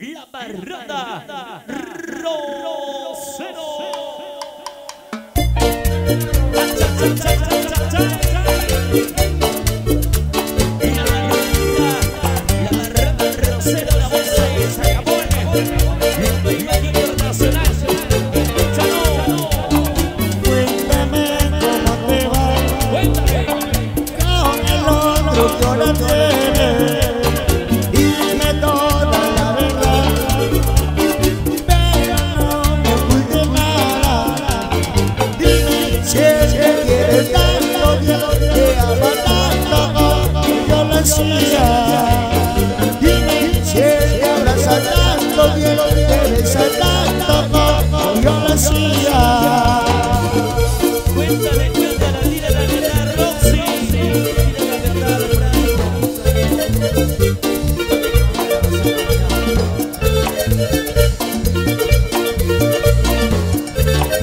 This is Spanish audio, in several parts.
la barrada Rosero. Y la barrada,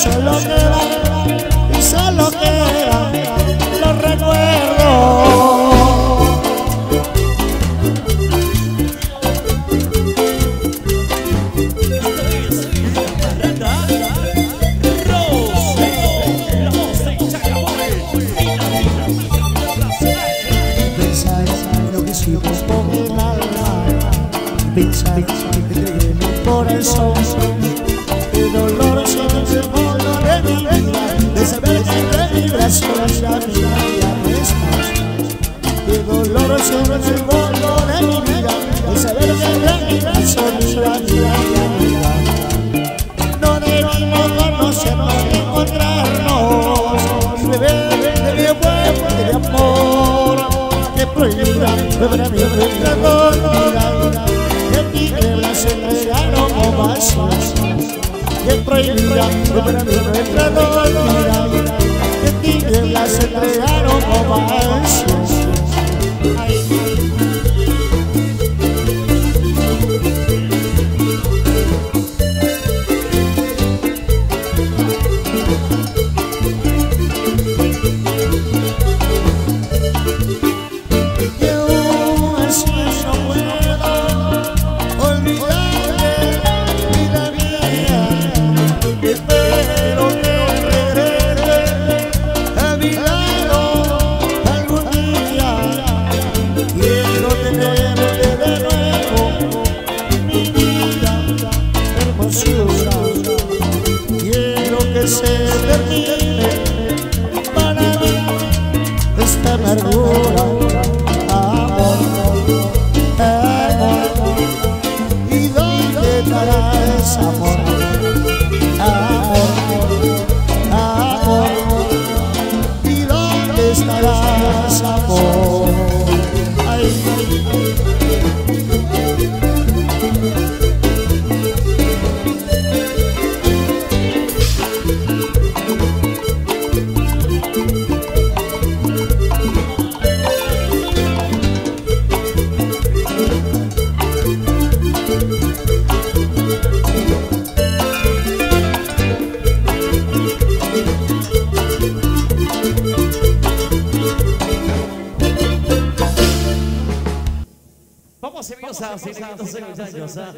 solo queda, y solo queda los recuerdos. Pensar en lo que hicimos con el alma Pensar que corazón El el fondo de mi vida que mi mi no encontrarnos. De mi mi amor Que mí nuestra dormida. Que se entregaron como Que dormida. Que se entregaron como se termine para mí esta amargura, amor, amor. ¿Y dónde estarás, amor? Diosa, Sirenito, Sirenito, Diosa.